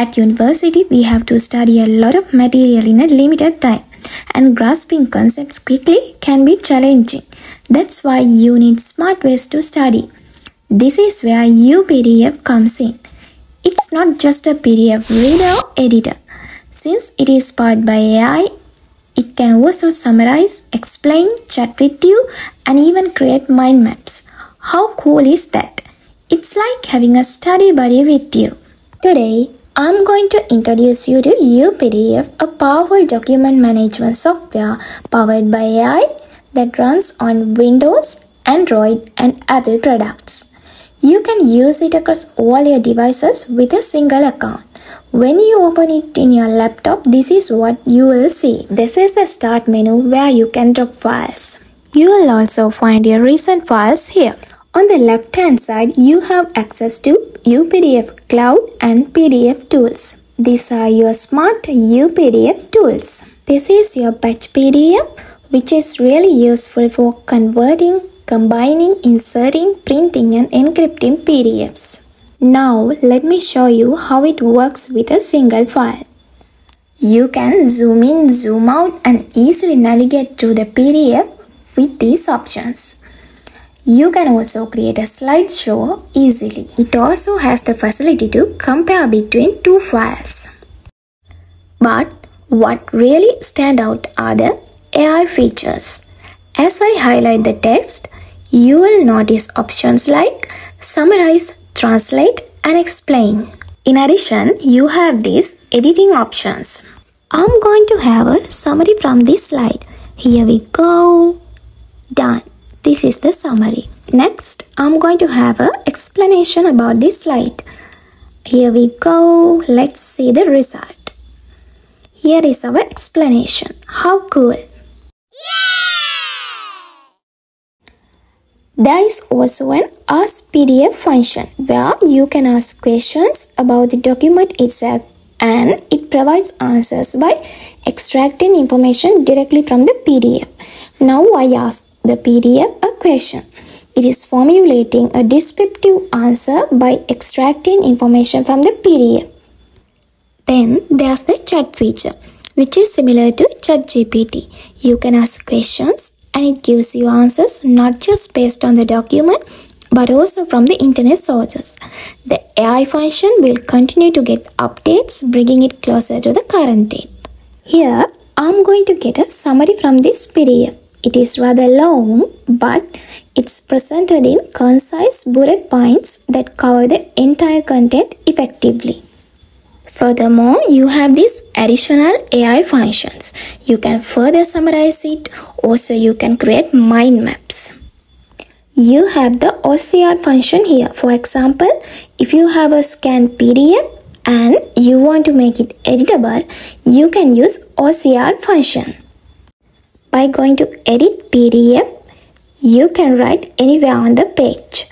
At university, we have to study a lot of material in a limited time, and grasping concepts quickly can be challenging. That's why you need smart ways to study. This is where UPDF comes in. It's not just a PDF reader or editor. Since it is powered by AI, it can also summarize, explain, chat with you, and even create mind maps. How cool is that? It's like having a study buddy with you. Today, I'm going to introduce you to UPDF, a powerful document management software powered by AI that runs on Windows, Android, and Apple products. You can use it across all your devices with a single account. When you open it in your laptop, this is what you will see. This is the start menu where you can drop files. You will also find your recent files here. On the left hand side, you have access to UPDF Cloud and PDF tools. These are your smart UPDF tools. This is your batch PDF, which is really useful for converting combining, inserting, printing and encrypting PDFs. Now let me show you how it works with a single file. You can zoom in, zoom out and easily navigate through the PDF with these options. You can also create a slideshow easily. It also has the facility to compare between two files. But what really stand out are the AI features. As I highlight the text, you will notice options like summarize, translate and explain. In addition, you have these editing options. I'm going to have a summary from this slide. Here we go. This is the summary. Next, I'm going to have an explanation about this slide. Here we go. Let's see the result. Here is our explanation. How cool. There is also an Ask PDF function where you can ask questions about the document itself and it provides answers by extracting information directly from the PDF. Now I ask the PDF a question. It is formulating a descriptive answer by extracting information from the PDF. Then there's the chat feature, which is similar to ChatGPT. You can ask questions and it gives you answers not just based on the document but also from the internet sources. The AI function will continue to get updates, bringing it closer to the current date. Here, I'm going to get a summary from this PDF. It is rather long, but it's presented in concise bullet points that cover the entire content effectively. Furthermore, you have these additional AI functions. You can further summarize it. Also, you can create mind maps. You have the OCR function here. For example, if you have a scanned PDF and you want to make it editable, you can use OCR function. By going to edit PDF, you can write anywhere on the page.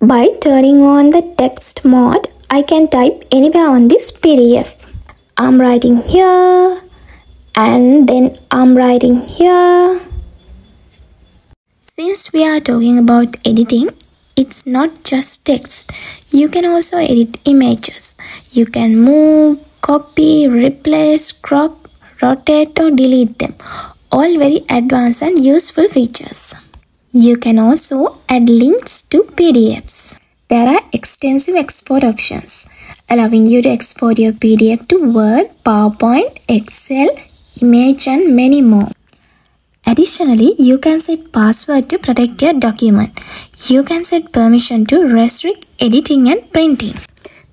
By turning on the text mode, I can type anywhere on this PDF. I'm writing here and then I'm writing here. Since we are talking about editing, it's not just text. You can also edit images. You can move, copy, replace, crop, rotate or delete them. All very advanced and useful features. You can also add links to PDFs. There are extensive export options, allowing you to export your PDF to Word, PowerPoint, Excel, image and many more. Additionally, you can set password to protect your document. You can set permission to restrict editing and printing.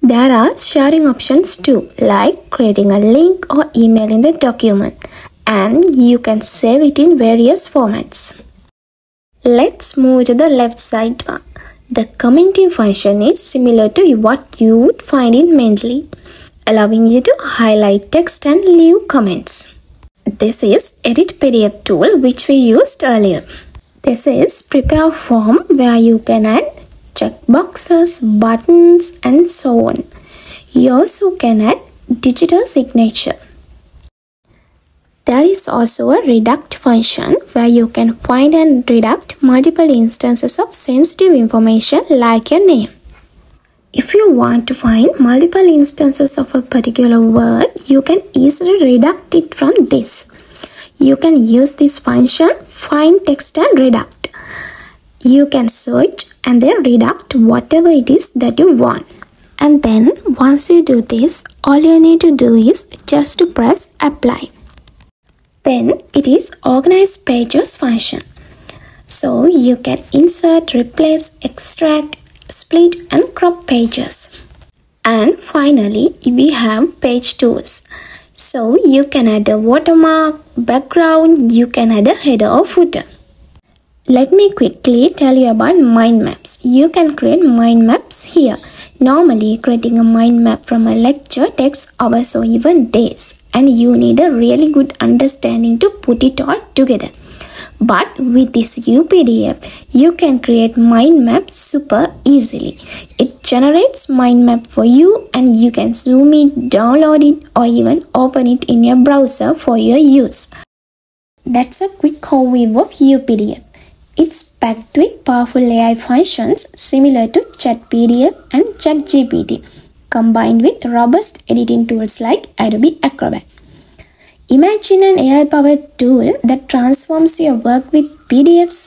There are sharing options too, like creating a link or email in the document, and you can save it in various formats. Let's move to the left side one. The commenting function is similar to what you would find in Mendeley, allowing you to highlight text and leave comments. This is Edit PDF tool which we used earlier. This is Prepare form where you can add checkboxes, buttons and so on. You also can add digital signature. There is also a redact function where you can find and redact multiple instances of sensitive information like your name. If you want to find multiple instances of a particular word, you can easily redact it from this. You can use this function find text and redact. You can search and then redact whatever it is that you want. And then once you do this, all you need to do is just to press apply. Then it is organize pages function. So you can insert, replace, extract, split and crop pages. And finally we have page tools. So you can add a watermark, background, you can add a header or footer. Let me quickly tell you about mind maps. You can create mind maps here. Normally creating a mind map from a lecture takes hours or even days and you need a really good understanding to put it all together. But with this UPDF, you can create mind maps super easily. It generates mind map for you and you can zoom it, download it or even open it in your browser for your use. That's a quick overview of UPDF. It's packed with powerful AI functions similar to ChatPDF and ChatGPT, combined with robust editing tools like Adobe Acrobat. Imagine an AI powered tool that transforms your work with PDFs.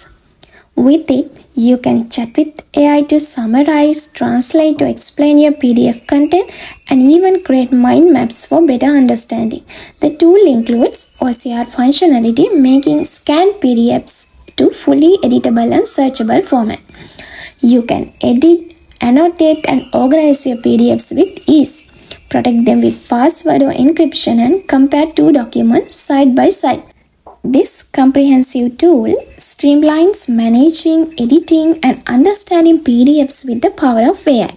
With it, you can chat with AI to summarize, translate, to explain your PDF content, and even create mind maps for better understanding. The tool includes OCR functionality, making scanned PDFs to fully editable and searchable format. You can edit, annotate, and organize your PDFs with ease protect them with password or encryption and compare two documents side by side. This comprehensive tool streamlines managing, editing and understanding PDFs with the power of AI.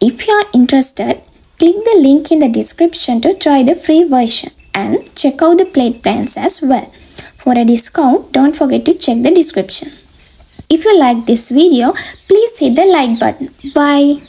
If you are interested, click the link in the description to try the free version and check out the plate plans as well. For a discount, don't forget to check the description. If you like this video, please hit the like button. Bye.